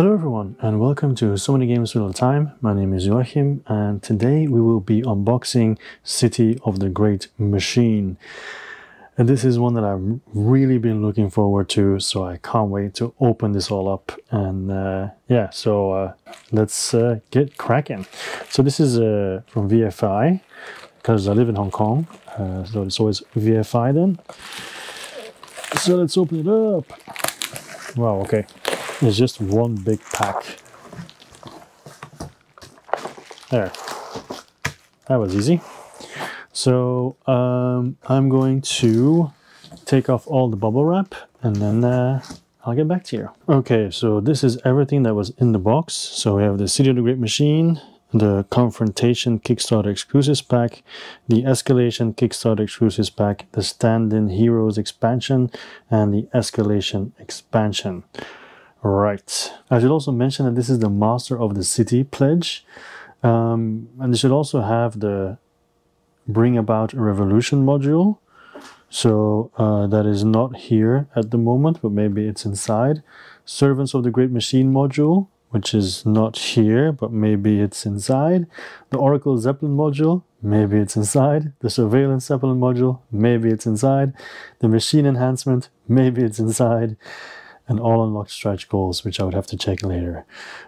Hello everyone and welcome to So Many Games Little Time. My name is Joachim and today we will be unboxing City of the Great Machine. And this is one that I've really been looking forward to so I can't wait to open this all up and uh, yeah so uh, let's uh, get cracking. So this is uh, from VFI because I live in Hong Kong uh, so it's always VFI then. So let's open it up. Wow okay it's just one big pack. There. That was easy. So um, I'm going to take off all the bubble wrap and then uh, I'll get back to you. Okay, so this is everything that was in the box. So we have the City of the Great Machine, the Confrontation Kickstarter Exclusives Pack, the Escalation Kickstarter Exclusives Pack, the Stand-In Heroes expansion, and the Escalation expansion. Right. I should also mention that this is the Master of the City pledge. Um, and they should also have the Bring About a Revolution module. So uh, that is not here at the moment, but maybe it's inside. Servants of the Great Machine module, which is not here, but maybe it's inside. The Oracle Zeppelin module, maybe it's inside. The Surveillance Zeppelin module, maybe it's inside. The Machine Enhancement, maybe it's inside and all unlocked stretch goals, which I would have to check later.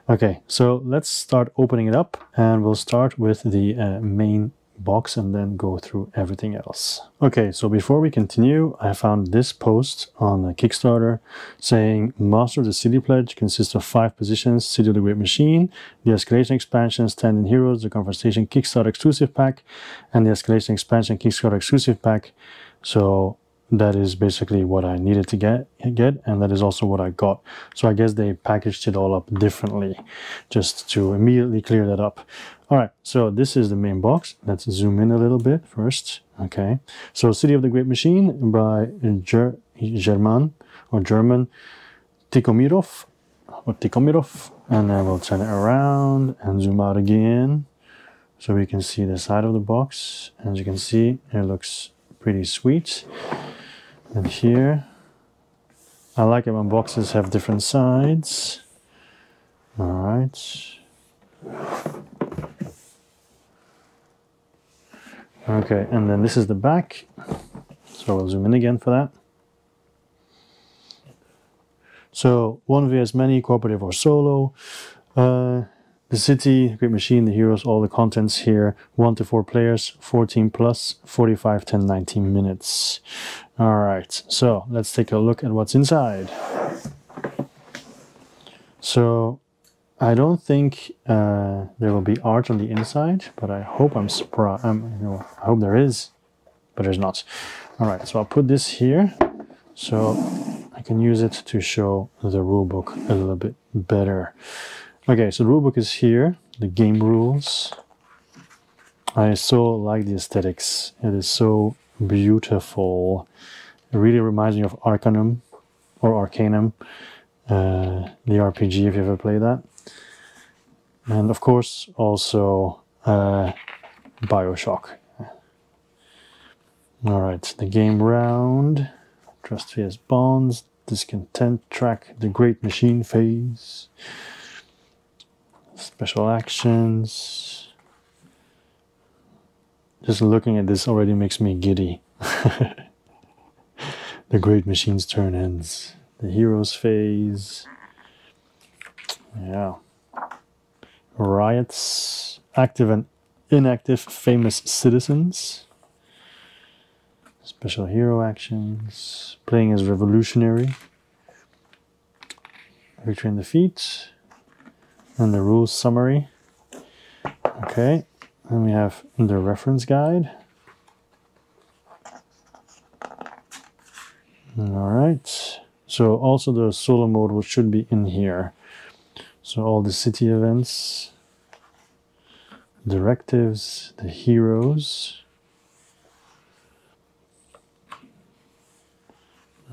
Okay, so let's start opening it up and we'll start with the uh, main box and then go through everything else. Okay, so before we continue, I found this post on the Kickstarter saying Master of the City Pledge consists of five positions, City of the Great Machine, the Escalation Expansion, Stand-In Heroes, the Confrontation Kickstarter Exclusive Pack, and the Escalation Expansion Kickstarter Exclusive Pack. So that is basically what I needed to get get and that is also what I got. So I guess they packaged it all up differently just to immediately clear that up. All right so this is the main box. Let's zoom in a little bit first okay? So City of the Great Machine by Ger German or German Tikhomirov or Tikhomirov and then we'll turn it around and zoom out again so we can see the side of the box. As you can see it looks pretty sweet and here, I like it when boxes have different sides. All right. Okay, and then this is the back. So we'll zoom in again for that. So one vs many, cooperative or solo. Uh, the city, great machine, the heroes, all the contents here. One to four players, 14 plus, 45, 10, 19 minutes. All right, so let's take a look at what's inside. So I don't think uh, there will be art on the inside, but I hope I'm surprised. Um, you know, I hope there is, but there's not. All right, so I'll put this here so I can use it to show the rulebook a little bit better. Okay, so the rulebook is here, the game rules. I so like the aesthetics. It is so beautiful. It really reminds me of Arcanum or Arcanum, uh, the RPG if you ever played that. And of course also uh, Bioshock. Alright, the game round, Trust vs Bonds, Discontent track, the Great Machine phase special actions. Just looking at this already makes me giddy. the great machine's turn ends. The heroes phase. Yeah. Riots. Active and inactive famous citizens. Special hero actions. Playing as revolutionary. Victory and defeat and the rules summary. Okay, then we have the reference guide. All right, so also the solo mode which should be in here. So all the city events, directives, the heroes.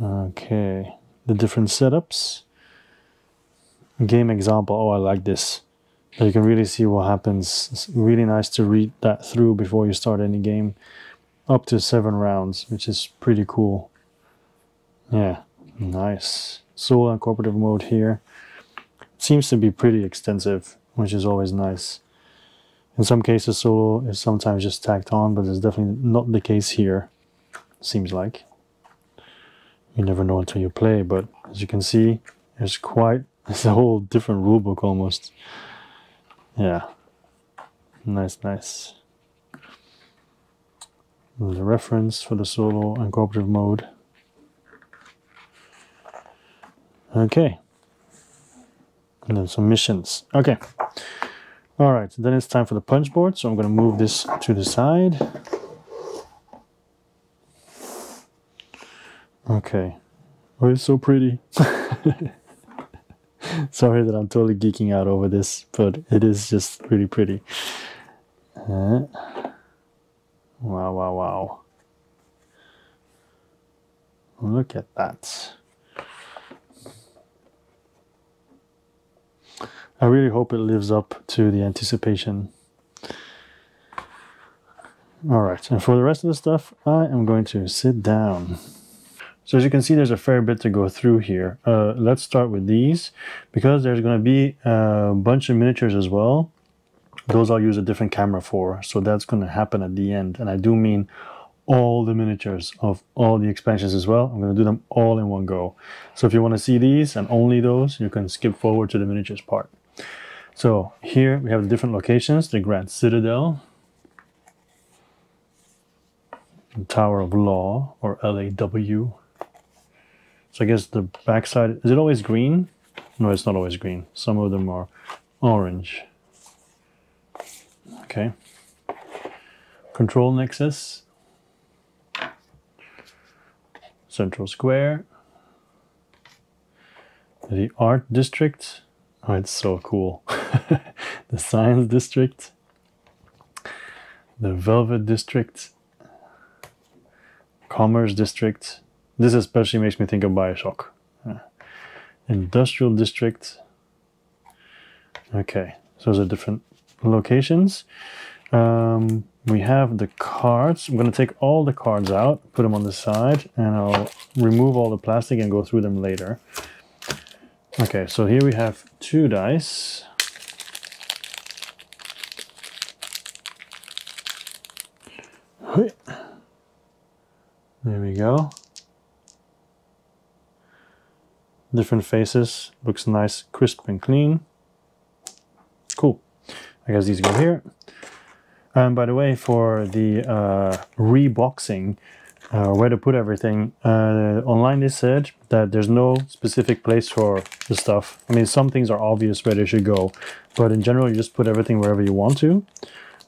Okay, the different setups game example. Oh, I like this. You can really see what happens. It's really nice to read that through before you start any game. Up to seven rounds, which is pretty cool. Yeah, nice. Solo and cooperative mode here. seems to be pretty extensive, which is always nice. In some cases, solo is sometimes just tacked on, but it's definitely not the case here, seems like. You never know until you play, but as you can see, there's quite, it's a whole different rulebook almost. Yeah, nice, nice. The reference for the solo and cooperative mode. Okay. And then some missions. Okay. All right, then it's time for the punch board. So I'm going to move this to the side. Okay. Oh, it's so pretty. Sorry that I'm totally geeking out over this, but it is just really pretty. Uh, wow, wow, wow. Look at that. I really hope it lives up to the anticipation. All right, and for the rest of the stuff, I am going to sit down. So as you can see, there's a fair bit to go through here. Uh, let's start with these, because there's going to be a bunch of miniatures as well. Those I'll use a different camera for, so that's going to happen at the end. And I do mean all the miniatures of all the expansions as well. I'm going to do them all in one go. So if you want to see these and only those, you can skip forward to the miniatures part. So here we have the different locations, the Grand Citadel, the Tower of Law, or LAW. So I guess the backside, is it always green? No, it's not always green. Some of them are orange. Okay. Control Nexus. Central Square. The Art District. Oh, it's so cool. the Science District, the Velvet District, Commerce District. This especially makes me think of Bioshock. Industrial District. Okay, so those are different locations. Um, we have the cards. I'm going to take all the cards out, put them on the side, and I'll remove all the plastic and go through them later. Okay, so here we have two dice. There we go. Different faces. Looks nice, crisp and clean. Cool. I guess these go here. And by the way, for the uh, reboxing, uh, where to put everything. Uh, online they said that there's no specific place for the stuff. I mean, some things are obvious where they should go, but in general, you just put everything wherever you want to.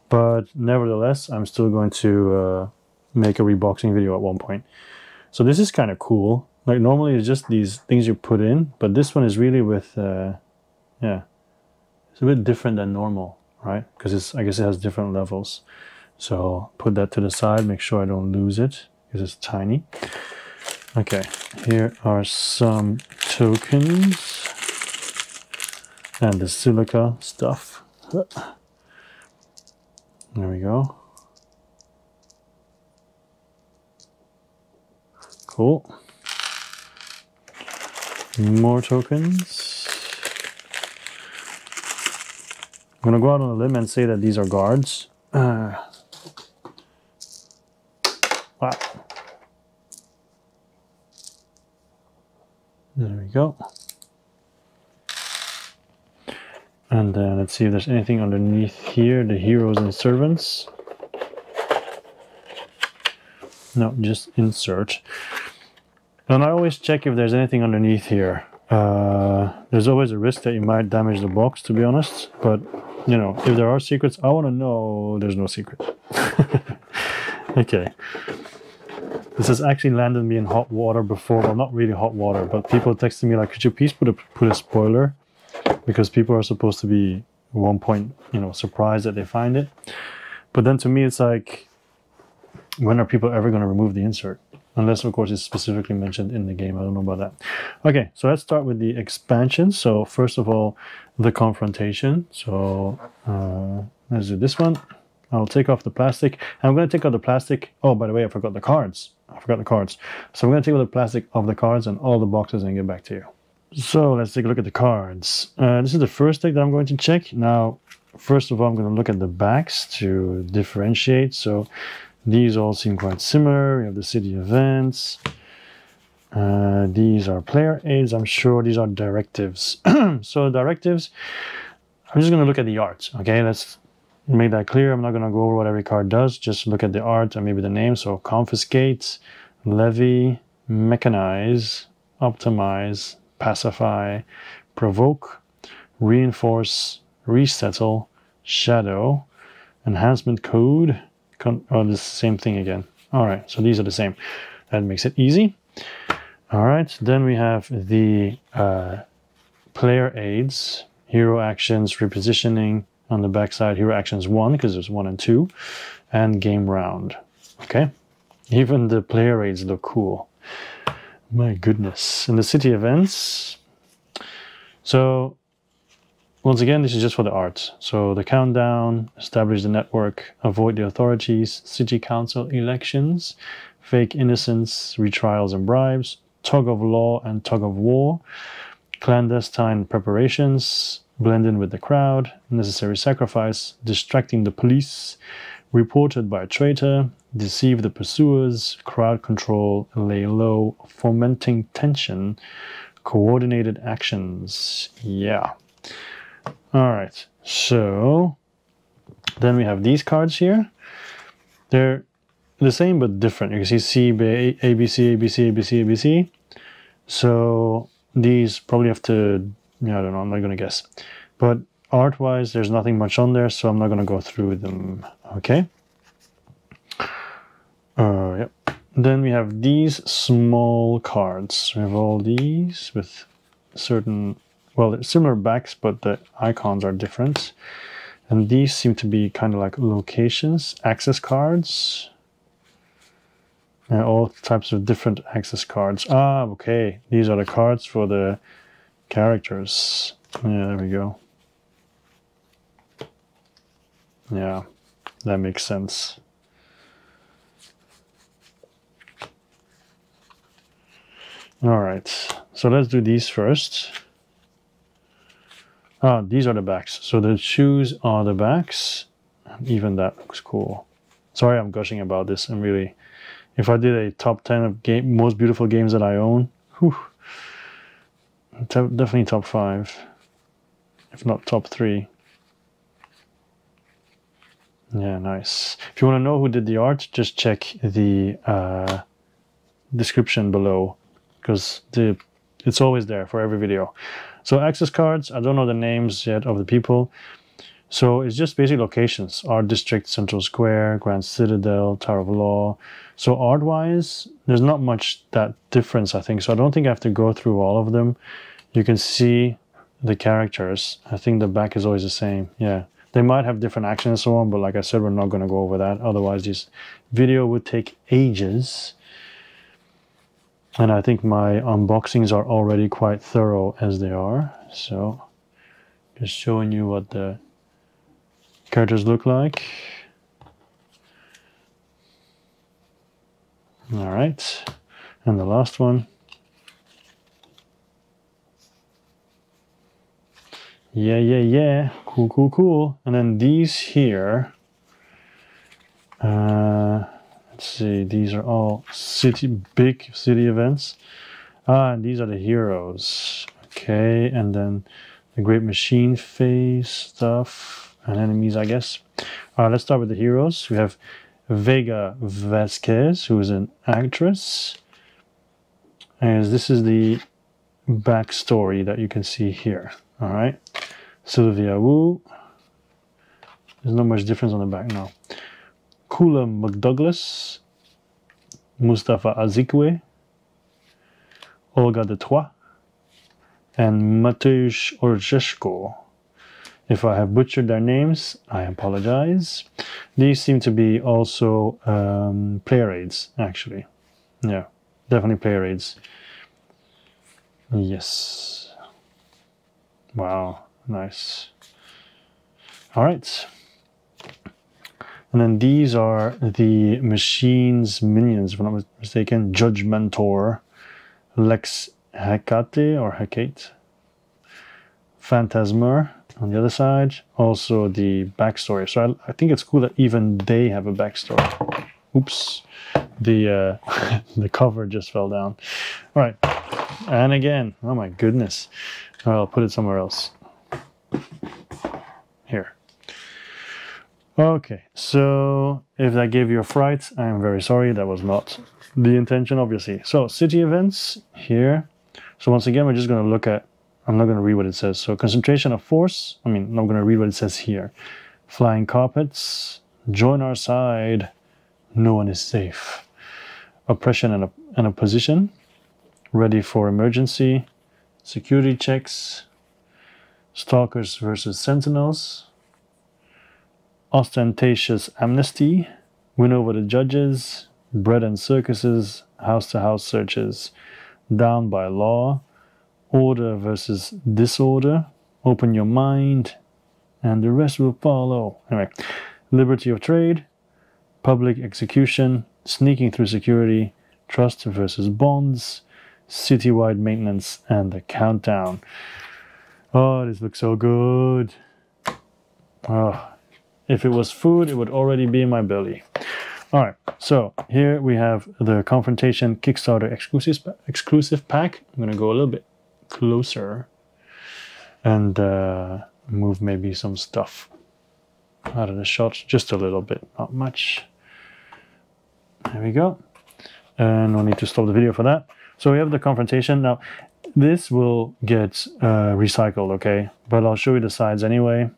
But nevertheless, I'm still going to uh, make a reboxing video at one point. So this is kind of cool. Like normally it's just these things you put in, but this one is really with, uh, yeah, it's a bit different than normal, right? Because it's, I guess it has different levels. So put that to the side, make sure I don't lose it because it's tiny. Okay, here are some tokens and the silica stuff. There we go. Cool. More tokens. I'm gonna go out on a limb and say that these are guards. Uh, wow. There we go. And then let's see if there's anything underneath here, the heroes and servants. No, just insert. And I always check if there's anything underneath here. Uh, there's always a risk that you might damage the box, to be honest. But, you know, if there are secrets, I want to know there's no secret. okay. This has actually landed me in hot water before. Well, not really hot water, but people texted me like, could you please put a, put a spoiler? Because people are supposed to be one point, you know, surprised that they find it. But then to me, it's like, when are people ever going to remove the insert? Unless, of course, it's specifically mentioned in the game. I don't know about that. Okay, so let's start with the expansion. So first of all, the confrontation. So uh, let's do this one. I'll take off the plastic. I'm going to take out the plastic. Oh, by the way, I forgot the cards. I forgot the cards. So I'm going to take out the plastic of the cards and all the boxes and get back to you. So let's take a look at the cards. Uh, this is the first deck that I'm going to check. Now, first of all, I'm going to look at the backs to differentiate. So these all seem quite similar. We have the city events. Uh, these are player aids. I'm sure these are directives. so directives, I'm just going to look at the art. Okay, let's make that clear. I'm not going to go over what every card does. Just look at the art and maybe the name. So confiscate, levy, mechanize, optimize, pacify, provoke, reinforce, resettle, shadow, enhancement code. Oh, the same thing again. All right, so these are the same. That makes it easy. All right, then we have the uh, player aids, hero actions, repositioning on the backside, hero actions one, because there's one and two, and game round. Okay, even the player aids look cool. My goodness. And the city events. So once again, this is just for the arts. So the countdown, establish the network, avoid the authorities, city council elections, fake innocence, retrials and bribes, tug of law and tug of war, clandestine preparations, blend in with the crowd, necessary sacrifice, distracting the police, reported by a traitor, deceive the pursuers, crowd control, lay low, fomenting tension, coordinated actions. Yeah. All right. So then we have these cards here. They're the same but different. You can see C, B, A, B, C, A, B, C, A, B, C, A, B, C. So these probably have to, yeah, I don't know, I'm not going to guess. But art-wise, there's nothing much on there, so I'm not going to go through them. Okay. Uh, yep. Then we have these small cards. We have all these with certain, well, they're similar backs, but the icons are different. And these seem to be kind of like locations, access cards. And all types of different access cards. Ah, okay. These are the cards for the characters. Yeah, there we go. Yeah, that makes sense. All right, so let's do these first. Ah, these are the backs. So the shoes are the backs. Even that looks cool. Sorry, I'm gushing about this. I'm really, if I did a top 10 of game, most beautiful games that I own, whew, definitely top five, if not top three. Yeah, nice. If you want to know who did the art, just check the uh, description below because the it's always there for every video. So access cards, I don't know the names yet of the people. So it's just basic locations, Art District, Central Square, Grand Citadel, Tower of Law. So art-wise, there's not much that difference, I think. So I don't think I have to go through all of them. You can see the characters. I think the back is always the same. Yeah. They might have different actions and so on, but like I said, we're not going to go over that. Otherwise, this video would take ages. And I think my unboxings are already quite thorough as they are. So just showing you what the characters look like. All right. And the last one. Yeah, yeah, yeah. Cool, cool, cool. And then these here. Uh, let's see, these are all city, big city events. Ah, and these are the heroes. Okay, and then the Great Machine phase stuff and enemies, I guess. All right, let's start with the heroes. We have Vega Vasquez, who is an actress. And this is the backstory that you can see here. All right, Sylvia Wu. There's not much difference on the back now. Kula McDouglas, Mustafa Azikwe, Olga de Troyes, and Mateusz Orzeszko. If I have butchered their names, I apologize. These seem to be also um, player aids, actually. Yeah, definitely player aids. Yes. Wow, nice. All right. And then these are the machine's minions, if I'm not mistaken. Judgmentor, Lex Hecate or Hecate. Phantasmer on the other side. Also the backstory. So I, I think it's cool that even they have a backstory. Oops. The uh, the cover just fell down. All right. And again, oh my goodness. I'll put it somewhere else. Okay, so if that gave you a fright, I'm very sorry. That was not the intention, obviously. So city events here. So once again, we're just going to look at, I'm not going to read what it says. So concentration of force. I mean, I'm not going to read what it says here. Flying carpets. Join our side. No one is safe. Oppression and, and opposition. Ready for emergency. Security checks. Stalkers versus sentinels ostentatious amnesty, win over the judges, bread and circuses, house to house searches, down by law, order versus disorder, open your mind, and the rest will follow. Anyway, liberty of trade, public execution, sneaking through security, trust versus bonds, citywide maintenance, and the countdown. Oh, this looks so good. Oh, if it was food, it would already be in my belly. All right, so here we have the Confrontation Kickstarter exclusive, exclusive pack. I'm gonna go a little bit closer and uh, move maybe some stuff out of the shot just a little bit, not much. There we go. And no need to stop the video for that. So we have the confrontation. Now, this will get uh, recycled, okay? But I'll show you the sides anyway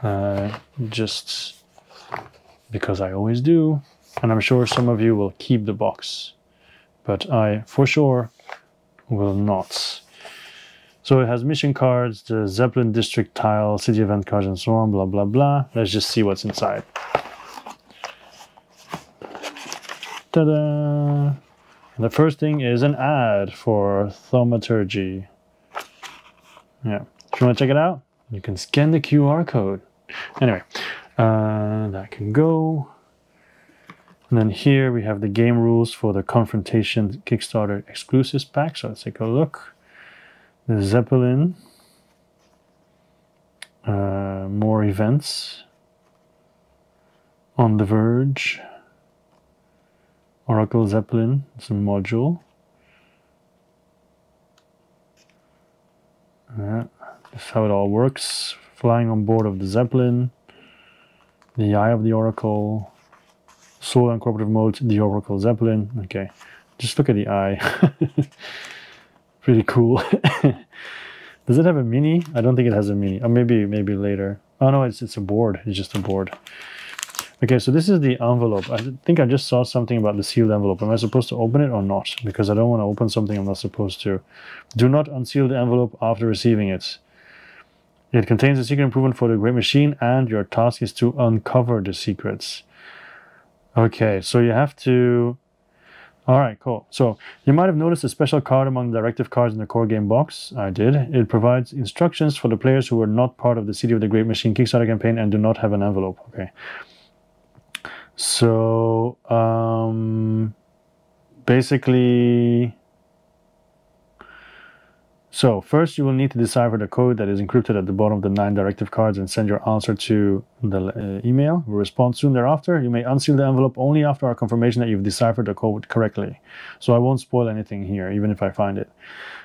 uh, just because I always do. And I'm sure some of you will keep the box, but I for sure will not. So it has mission cards, the Zeppelin district tile, city event cards, and so on, blah, blah, blah. Let's just see what's inside. Ta-da! the first thing is an ad for Thaumaturgy. Yeah, if you want to check it out, you can scan the QR code. Anyway, uh, that can go. And then here we have the game rules for the Confrontation Kickstarter exclusives pack. So let's take a look. The Zeppelin. Uh, more events. On the Verge. Oracle Zeppelin. It's a module. Yeah, that's how it all works flying on board of the Zeppelin, the Eye of the Oracle, Solo and Cooperative Mode, the Oracle Zeppelin. Okay, just look at the eye. Pretty cool. Does it have a mini? I don't think it has a mini. Or maybe maybe later. Oh no, it's it's a board. It's just a board. Okay, so this is the envelope. I think I just saw something about the sealed envelope. Am I supposed to open it or not? Because I don't want to open something I'm not supposed to. Do not unseal the envelope after receiving it. It contains a secret improvement for the Great Machine, and your task is to uncover the secrets. Okay, so you have to. All right, cool. So you might have noticed a special card among the directive cards in the core game box. I did. It provides instructions for the players who are not part of the City of the Great Machine Kickstarter campaign and do not have an envelope. Okay. So um, basically, so first you will need to decipher the code that is encrypted at the bottom of the nine directive cards and send your answer to the uh, email. We'll respond soon thereafter. You may unseal the envelope only after our confirmation that you've deciphered the code correctly. So I won't spoil anything here, even if I find it.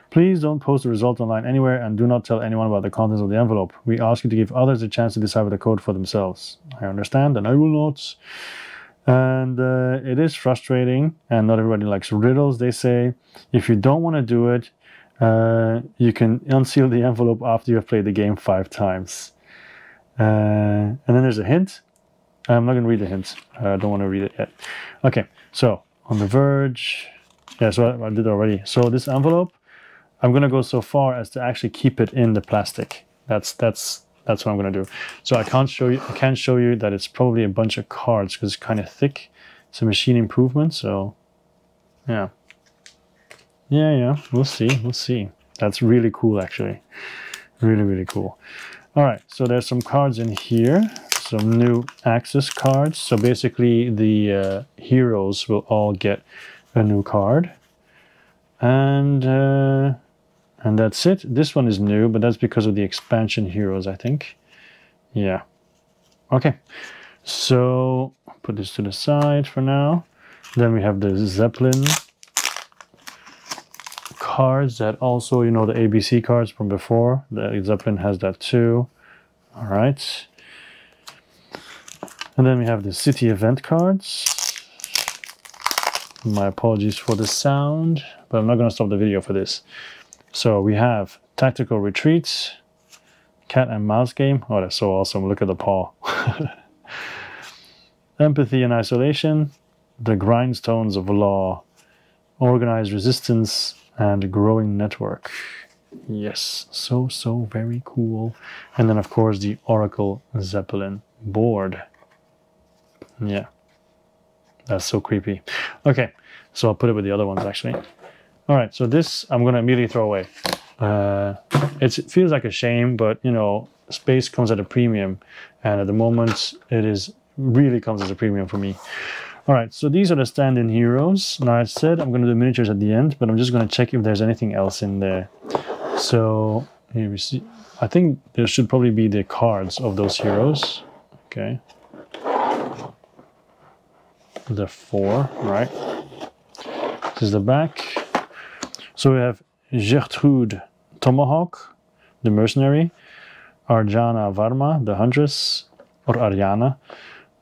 Please don't post the result online anywhere and do not tell anyone about the contents of the envelope. We ask you to give others a chance to decipher the code for themselves. I understand and I will not. And uh, it is frustrating and not everybody likes riddles, they say. If you don't want to do it, uh, you can unseal the envelope after you have played the game five times. Uh, and then there's a hint. I'm not going to read the hint. I don't want to read it yet. Okay, so on the verge. Yeah, so I, I did already. So this envelope, I'm going to go so far as to actually keep it in the plastic. That's that's that's what I'm going to do. So I can't show you. I can't show you that it's probably a bunch of cards because it's kind of thick. It's a machine improvement. So yeah. Yeah, yeah, we'll see, we'll see. That's really cool, actually. Really, really cool. All right, so there's some cards in here, some new access cards. So basically the uh, heroes will all get a new card. and uh, and that's it. This one is new, but that's because of the expansion heroes, I think. Yeah. Okay. So put this to the side for now. Then we have the Zeppelin cards that also, you know, the ABC cards from before. The Zeppelin has that too. All right. And then we have the city event cards. My apologies for the sound, but I'm not going to stop the video for this. So we have tactical retreats, cat and mouse game. Oh, that's so awesome. Look at the paw. Empathy and isolation, the grindstones of law, organized resistance, and growing network. Yes, so, so very cool. And then, of course, the Oracle Zeppelin board. Yeah, that's so creepy. Okay, so I'll put it with the other ones actually. All right, so this I'm gonna immediately throw away. Uh, it feels like a shame, but you know, space comes at a premium, and at the moment, it is really comes as a premium for me. All right, so these are the stand-in heroes. Now I said I'm gonna do miniatures at the end, but I'm just gonna check if there's anything else in there. So here we see. I think there should probably be the cards of those heroes. Okay. The four, right? This is the back. So we have Gertrude Tomahawk, the mercenary, Arjana Varma, the huntress, or Ariana,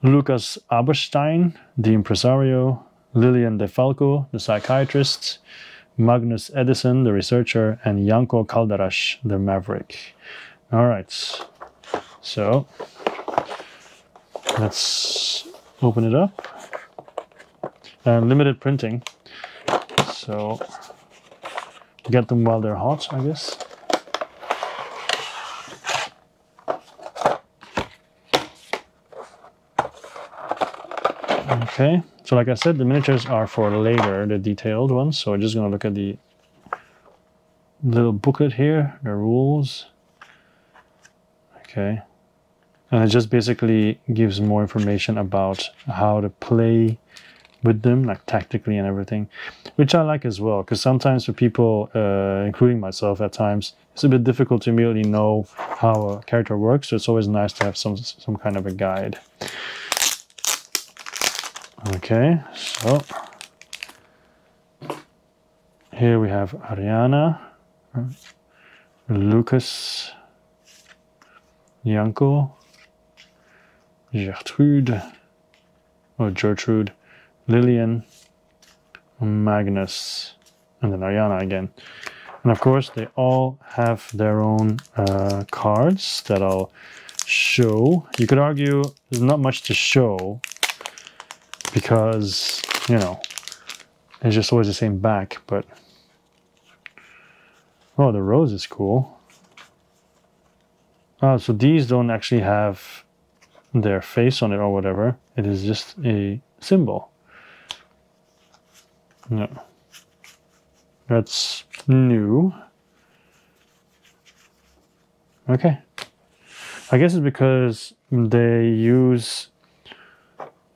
Lucas Aberstein, the impresario, Lillian DeFalco, the psychiatrist, Magnus Edison, the researcher, and Janko Kaldarash, the maverick. All right, so let's open it up. And limited printing, so get them while they're hot, I guess. Okay, so like I said, the miniatures are for later, the detailed ones. So I'm just gonna look at the little booklet here, the rules. Okay, and it just basically gives more information about how to play with them, like tactically and everything, which I like as well. Because sometimes for people, uh, including myself at times, it's a bit difficult to immediately know how a character works. So it's always nice to have some some kind of a guide. Okay, so here we have Ariana, Lucas, Janko, Gertrude, or Gertrude, Lillian, Magnus, and then Ariana again. And of course, they all have their own uh, cards that I'll show. You could argue there's not much to show because, you know, it's just always the same back, but... Oh, the rose is cool. Oh, so these don't actually have their face on it or whatever. It is just a symbol. No. That's new. Okay. I guess it's because they use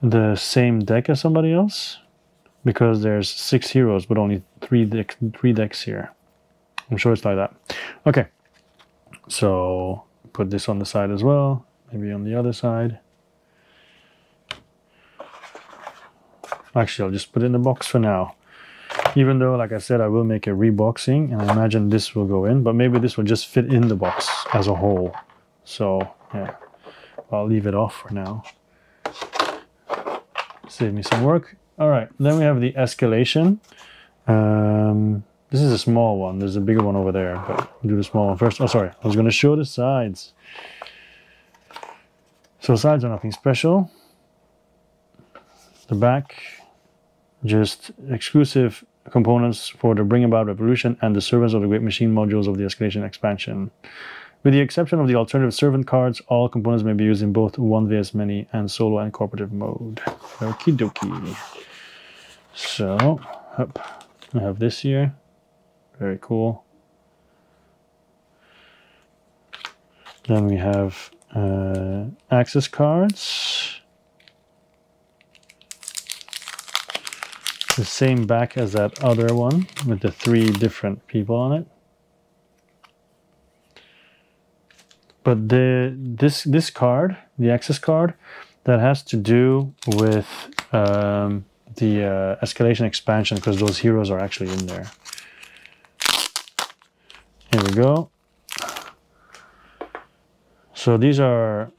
the same deck as somebody else because there's six heroes but only three deck, three decks here. I'm sure it's like that. Okay, so put this on the side as well, maybe on the other side. Actually, I'll just put it in the box for now. Even though, like I said, I will make a reboxing and I imagine this will go in, but maybe this will just fit in the box as a whole. So, yeah, I'll leave it off for now. Save me some work. All right, then we have the escalation. Um, this is a small one. There's a bigger one over there, but we'll do the small one first. Oh, sorry. I was going to show the sides. So sides are nothing special. The back, just exclusive components for the Bring About Revolution and the Servants of the Great Machine modules of the Escalation expansion. With the exception of the alternative servant cards, all components may be used in both 1 vs many and solo and cooperative mode. Okie dokie. So, up. I have this here. Very cool. Then we have uh, access cards. the same back as that other one with the three different people on it. But the this this card, the access card, that has to do with um, the uh, escalation expansion because those heroes are actually in there. Here we go. So these are,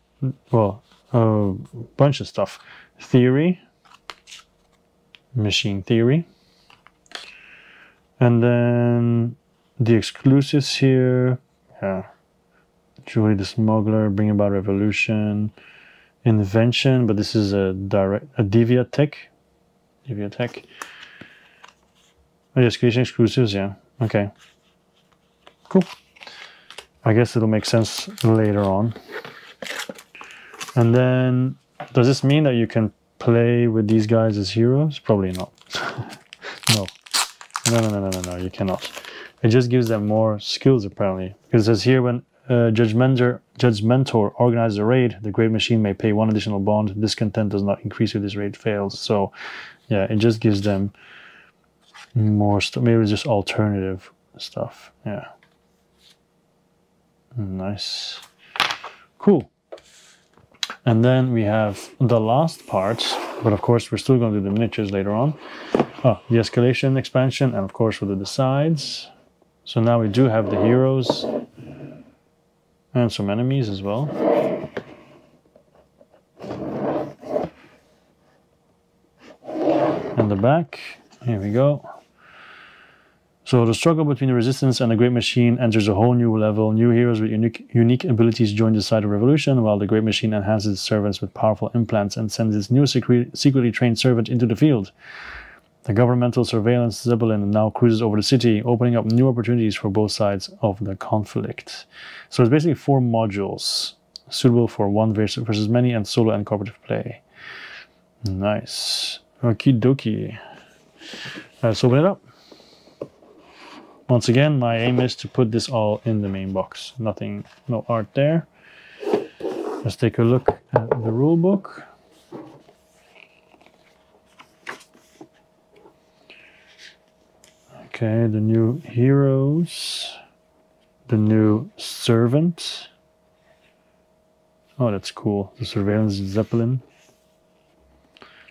well, a bunch of stuff. Theory, machine theory. And then the exclusives here. Yeah. Julie the Smuggler, Bring About Revolution, Invention, but this is a direct a Devia Tech. Devia Tech. Oh, yes, creation exclusives, yeah. Okay. Cool. I guess it'll make sense later on. And then, does this mean that you can play with these guys as heroes? Probably not. no. No, no, no, no, no, no, you cannot. It just gives them more skills, apparently. Because it says here, when uh, Judgmentor, Judgmentor organizes a raid, the Great Machine may pay one additional bond. Discontent does not increase if this raid fails. So, yeah, it just gives them more stuff. Maybe it's just alternative stuff. Yeah. Nice. Cool. And then we have the last part, but of course we're still going to do the miniatures later on. Oh, the escalation expansion, and of course do the sides. So now we do have the heroes and some enemies as well. And the back, here we go. So the struggle between the resistance and the great machine enters a whole new level. New heroes with unique, unique abilities join the side of revolution, while the great machine enhances its servants with powerful implants and sends its new secret, secretly trained servant into the field. The governmental surveillance Zeppelin now cruises over the city, opening up new opportunities for both sides of the conflict. So it's basically four modules suitable for one versus many and solo and cooperative play. Nice. Okie dokie. Let's open it up. Once again, my aim is to put this all in the main box. Nothing, no art there. Let's take a look at the rule book. Okay, the new heroes, the new servant. Oh, that's cool. The surveillance zeppelin.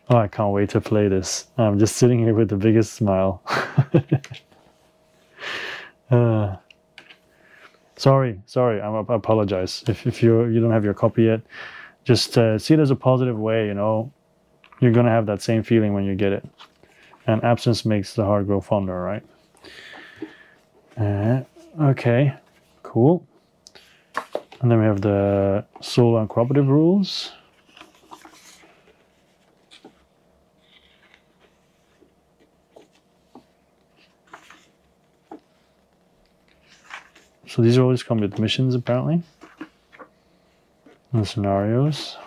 Oh, I can't wait to play this. I'm just sitting here with the biggest smile. Uh, sorry, sorry. I, I apologize if, if you you don't have your copy yet. Just uh, see it as a positive way. You know, you're gonna have that same feeling when you get it. And absence makes the heart grow fonder, right? Uh, okay, cool. And then we have the solo and cooperative rules. So these are always come with missions apparently. And scenarios.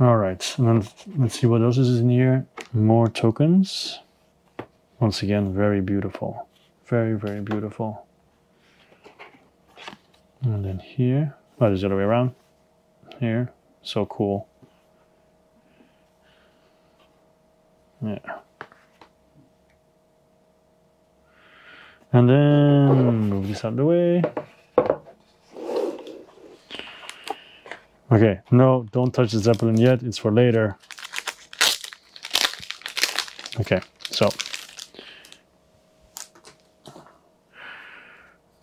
All right, and then let's see what else is in here. More tokens. Once again, very beautiful. Very, very beautiful. And then here, oh, there's the other way around. Here, so cool. Yeah. And then move this out of the way. Okay, no, don't touch the Zeppelin yet. It's for later. Okay, so.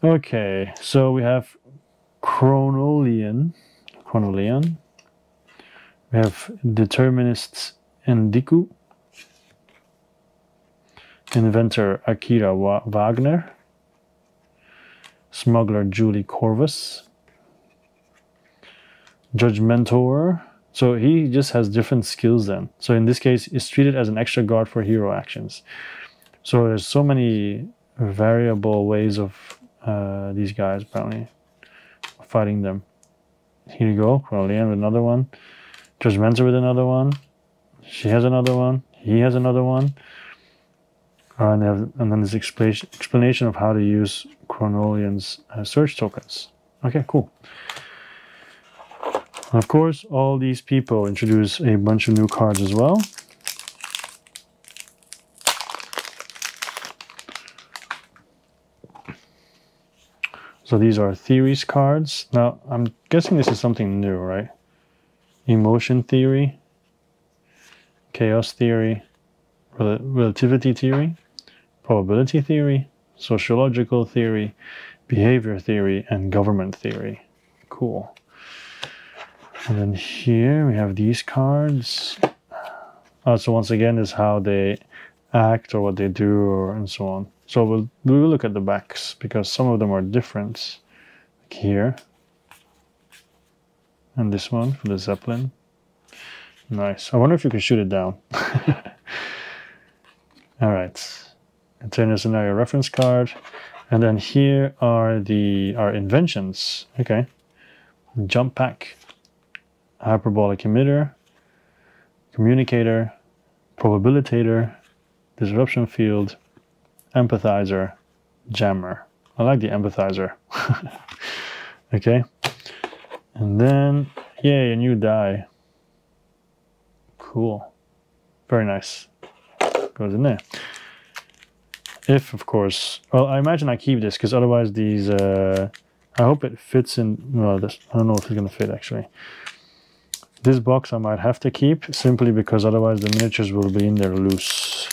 Okay, so we have Chronolian. Chronolian. We have Determinists Endiku inventor Akira Wagner, smuggler Julie Corvus, Judgmentor. So he just has different skills then. So in this case, it's treated as an extra guard for hero actions. So there's so many variable ways of uh, these guys apparently fighting them. Here you go, Corleone with another one. Judgmentor with another one. She has another one. He has another one. Uh, and, have, and, then this explanation of how to use Chronolian's uh, search tokens. Okay, cool. Of course, all these people introduce a bunch of new cards as well. So these are theories cards. Now, I'm guessing this is something new, right? Emotion theory, chaos theory, rel relativity theory, probability theory, sociological theory, behavior theory, and government theory. Cool. And then here we have these cards. Uh, so once again is how they act or what they do or and so on. So we'll, we'll look at the backs because some of them are different. Like here. And this one for the Zeppelin. Nice. I wonder if you can shoot it down. All right. Internal scenario reference card. And then here are the our inventions. Okay. Jump pack, hyperbolic emitter, communicator, probabilitator, disruption field, empathizer, jammer. I like the empathizer. okay. And then, yay, a new die. Cool. Very nice. Goes in there. If, of course, well, I imagine I keep this because otherwise these, uh, I hope it fits in, well, this, I don't know if it's going to fit actually. This box I might have to keep simply because otherwise the miniatures will be in there loose.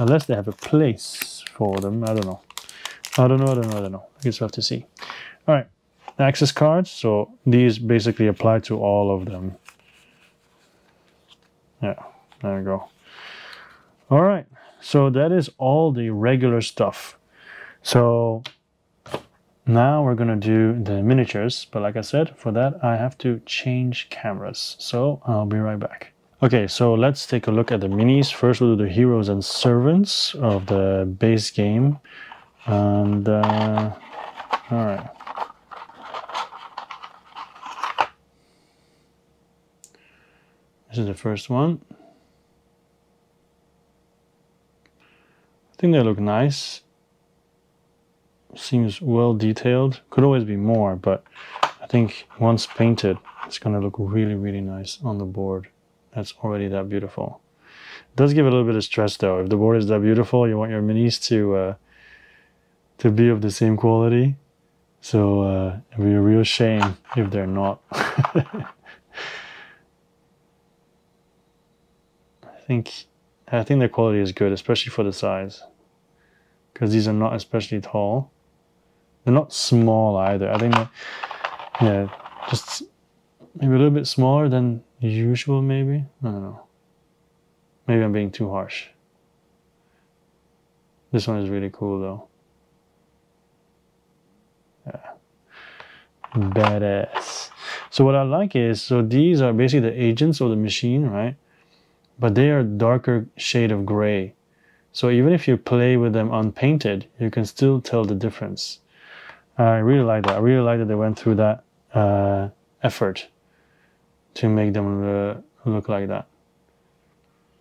Unless they have a place for them, I don't know. I don't know, I don't know, I don't know. I guess we'll have to see. All right, access cards. So these basically apply to all of them. Yeah, there we go. All right, so that is all the regular stuff. So now we're gonna do the miniatures, but like I said, for that I have to change cameras. So I'll be right back. Okay, so let's take a look at the minis. First we'll do the heroes and servants of the base game. And, uh, all right. This is the first one. I think they look nice. Seems well detailed. Could always be more, but I think once painted, it's gonna look really, really nice on the board. That's already that beautiful. It does give a little bit of stress though. If the board is that beautiful, you want your minis to uh, to be of the same quality. So uh, it'd be a real shame if they're not. I think I think the quality is good, especially for the size. Because these are not especially tall. They're not small either. I think yeah, just maybe a little bit smaller than usual, maybe. I don't know. Maybe I'm being too harsh. This one is really cool though. Yeah. Badass. So what I like is, so these are basically the agents of the machine, right? but they are darker shade of gray. So even if you play with them unpainted, you can still tell the difference. I really like that. I really like that they went through that uh, effort to make them uh, look like that.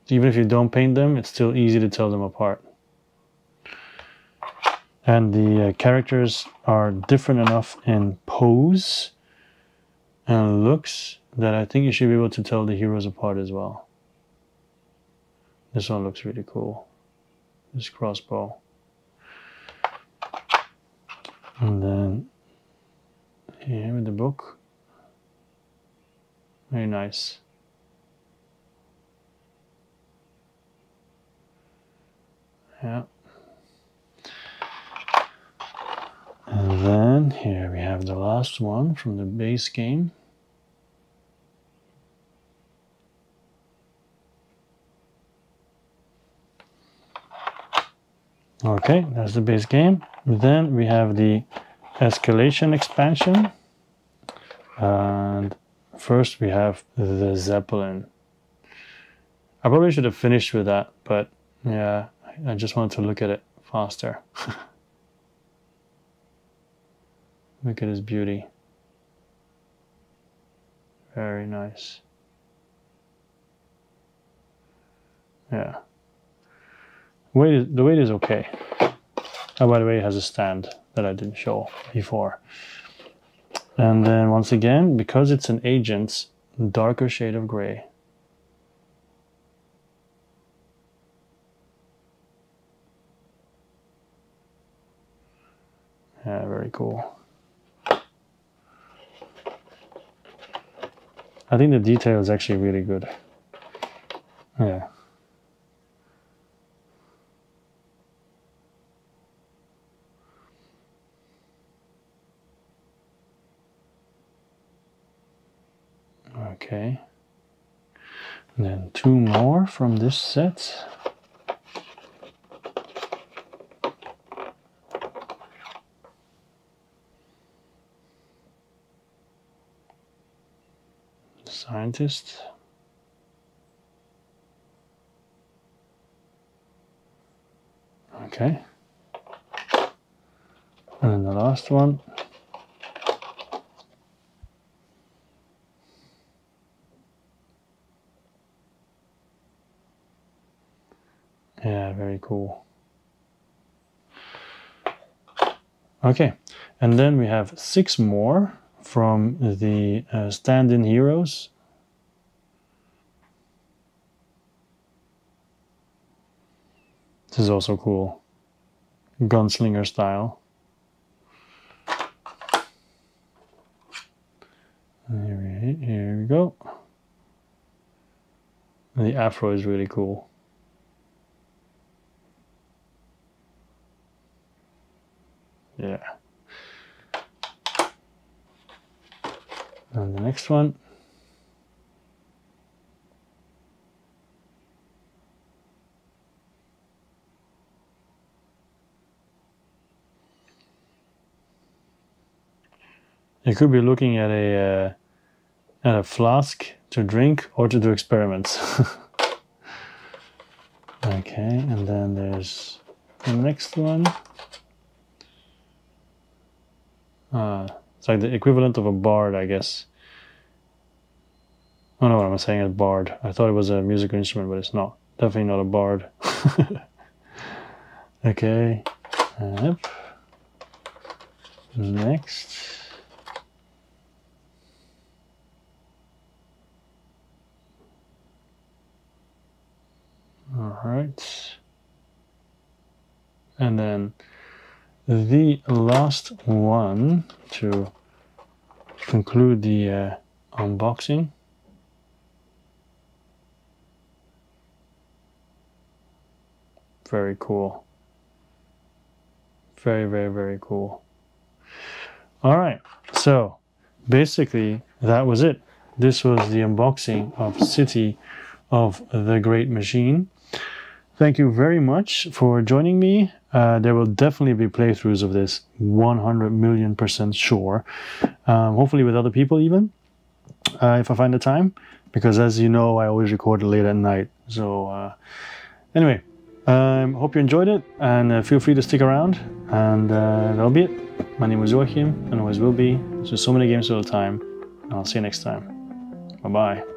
Even if you don't paint them, it's still easy to tell them apart. And the uh, characters are different enough in pose and looks that I think you should be able to tell the heroes apart as well. This one looks really cool. This crossbow. And then here with the book. Very nice. Yeah. And then here we have the last one from the base game. Okay, that's the base game. Then we have the escalation expansion. And first we have the Zeppelin. I probably should have finished with that, but yeah, I just wanted to look at it faster. look at his beauty. Very nice. Yeah. Weight is, the weight is okay. Oh, by the way, it has a stand that I didn't show before. And then once again, because it's an agent's darker shade of gray. Yeah, very cool. I think the detail is actually really good. Yeah. Okay. And then two more from this set. Scientist. Okay. And then the last one. Yeah, very cool. Okay, and then we have six more from the uh, stand-in heroes. This is also cool. Gunslinger style. Here we, here we go. the afro is really cool. Yeah. And the next one. You could be looking at a uh, at a flask to drink or to do experiments. okay, and then there's the next one. Uh, it's like the equivalent of a bard, I guess. I don't know what I'm saying as bard. I thought it was a musical instrument, but it's not. Definitely not a bard. okay. Yep. Next. All right. And then the last one to conclude the uh, unboxing. Very cool. Very, very, very cool. All right, so basically that was it. This was the unboxing of City of the Great Machine. Thank you very much for joining me. Uh, there will definitely be playthroughs of this, 100 million percent sure. Um, hopefully with other people even, uh, if I find the time. Because as you know, I always record late at night. So uh, anyway, um, hope you enjoyed it and uh, feel free to stick around. And uh, that'll be it. My name is Joachim and always will be. So, so many games all the time. I'll see you next time. Bye-bye.